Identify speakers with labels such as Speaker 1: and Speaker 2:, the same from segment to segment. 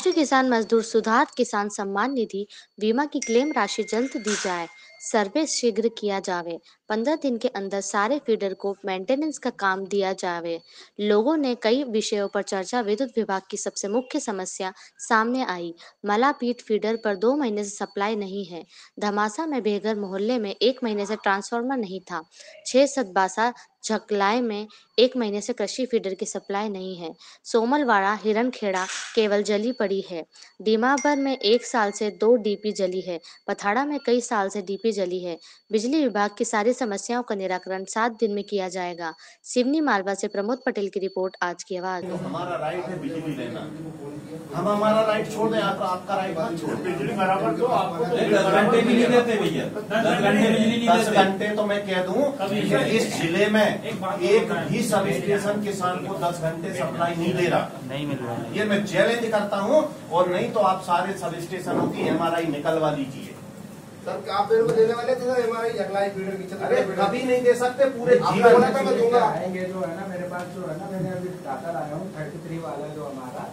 Speaker 1: किसान मजदूर सुधार किसान सम्मान निधि बीमा की क्लेम राशि जल्द दी जाए। सर्वे शीघ्र किया जावे। पंद्रह दिन के अंदर सारे फीडर को मेंटेनेंस का काम दिया जावे। लोगों ने कई विषयों पर चर्चा। विद्युत विभाग की सबसे मुख्य समस्या सामने आई। मलापीट फीडर पर दो महीने से सप्लाई नहीं है। धमासा में बेघर मोहल्ले में एक महीने से ट्रांसफार्मर नहीं था। छह सतबासा झकलाए में एक महीने से कृषि फीडर की सप्लाई नहीं है। सोमलवाड़ा, हिरणखेड़ा केवल जली पड़ी है। दीमाबर में एक साल से दो डीपी जली है। पथाड़ा में कई साल से डीपी जली है। बिजली विभाग की सारी समस्याओं का निराकरण सात दिन में किया जाएगा। सिवनी मालवा से प्रमोद पटेल की रिपोर्ट आज की आवाज़।
Speaker 2: तो हमारा राइट है बिजली लेना। हम हमारा राइट छोड़ दें आप आपका राइट मत छोड़
Speaker 3: बिजली बराबर तो आपको तो
Speaker 4: दस घंटे भी नहीं देते भैया। दस घंटे बिजली नहीं
Speaker 2: दस घंटे तो मैं कह दूँ इस ज़िले में एक भी सब स्टेशन किसान को दस घंटे सप्लाई नहीं दे रहा।
Speaker 5: नहीं मिल रहा
Speaker 2: ये मैं चैलेंज करता हूँ और नहीं तो आप सारे सब स्टेशनों की एमआरआई निकलवा लीजिए।
Speaker 6: सर आप मेरे को देने वाले थे सर हमारे अगलाई फीडर की
Speaker 2: अरे कभी नहीं दे सकते पूरे जीवन
Speaker 6: बोला मैं दूँगा।
Speaker 7: आएँगे जो है ना मेरे पास जो है ना मैंने अभी डाटा लाया हूँ थर्टी थ्री वाला जो हमारा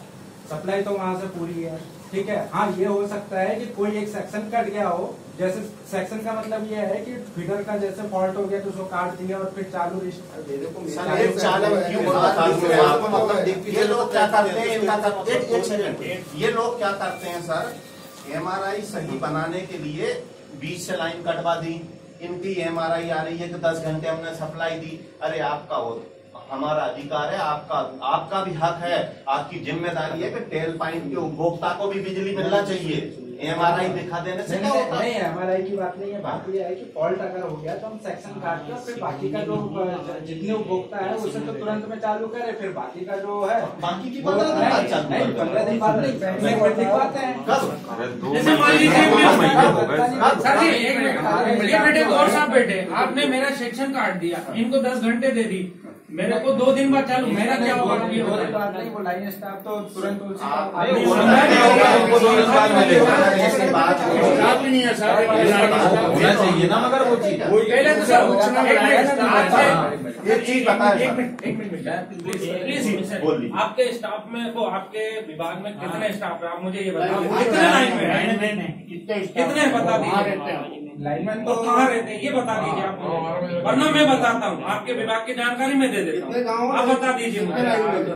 Speaker 7: सप्लाई तो वहाँ से पूरी है। ठीक है? हाँ ये हो सकता है कि कोई एक सेक्शन कट गया हो जैसे सेक्शन का मतलब ये है कि फीडर का जैसे फॉल्ट हो गया तो उसको काट दिया और फिर चालू रिस्ट-
Speaker 6: मेरे को
Speaker 2: सर, एक चालक क्यों बता दूँ मैं आपको? ये लोग क्या करते हैं? इनका ये लोग क्या करते हैं सर? एमआरआई सही बनाने के लिए बीच से लाइन कटवा दी, इनकी एमआरआई आ रही है कि दस घंटे हमने सप्लाई दी। अरे, आपका हो हमारा अधिकार है, आपका आपका भी हक है, आपकी ज़िम्मेदारी है कि टेल पाइप के उपभोक्ता को भी बिजली मिलना चाहिए। एमआरआई दिखा देने से
Speaker 7: नहीं
Speaker 2: क्या
Speaker 7: नहीं
Speaker 2: होता?
Speaker 7: नहीं, हमारा की बात नहीं है बात ये है कि फॉल्ट अगर हो गया तो हम सेक्शन काट के फिर बाकी का जो जितने उपभोक्ता है उसे तो तुरंत में चालू करें फिर बाकी का जो है
Speaker 2: बाकी की पंद्रह दिन बाद
Speaker 7: दिखवाते हैं।
Speaker 3: जैसे मान लीजिए सर जी एक
Speaker 7: हाँ,
Speaker 3: मिनट ये बेटे और साहब बेटे आपने मेरा सेक्शन काट दिया इनको दस घंटे दे दी मेरे को दो दिन बाद चालू मेरा क्या होगा
Speaker 7: नहीं वो लाइन स्टाफ तो तुरंत उसी
Speaker 2: होना बात है।
Speaker 3: है।
Speaker 4: चाहिए ना मगर वो चीज़
Speaker 3: पहले तो सर एक मिनट आप
Speaker 2: ये चीज़ बताएँ
Speaker 3: एक मिनट एक मिनट प्लीज़
Speaker 2: बोलिए।
Speaker 3: आपके स्टाफ में को आपके विभाग में कितने स्टाफ है? आप मुझे ये बताओ।
Speaker 6: नहीं,
Speaker 3: कितने लाइन में है?
Speaker 6: नहीं, नहीं,
Speaker 3: कितने बता दीजिए?
Speaker 7: लाइनमैन
Speaker 3: तो
Speaker 7: तो
Speaker 3: कहाँ रहते हैं? ये बता दीजिए आप वरना मैं बताता हूँ। आपके विभाग की जानकारी मैं दे देता हूँ। आप बता दीजिए